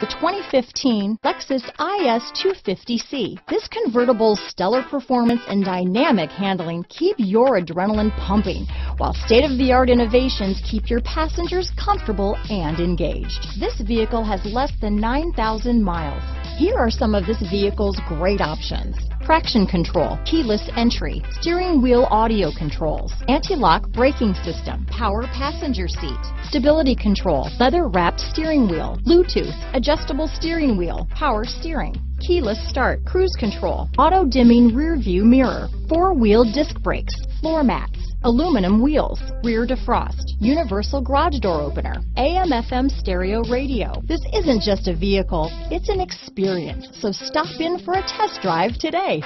The 2015 Lexus IS 250C. This convertible's stellar performance and dynamic handling keep your adrenaline pumping, while state-of-the-art innovations keep your passengers comfortable and engaged. This vehicle has less than 9,000 miles. Here are some of this vehicle's great options. Traction control, keyless entry, steering wheel audio controls, anti-lock braking system, power passenger seat, stability control, leather wrapped steering wheel, Bluetooth, adjustable steering wheel, power steering, keyless start, cruise control, auto dimming rear view mirror, four wheel disc brakes, floor mats, aluminum wheels, rear defrost, universal garage door opener, AM FM stereo radio. This isn't just a vehicle, it's an experience. So stop in for a test drive today.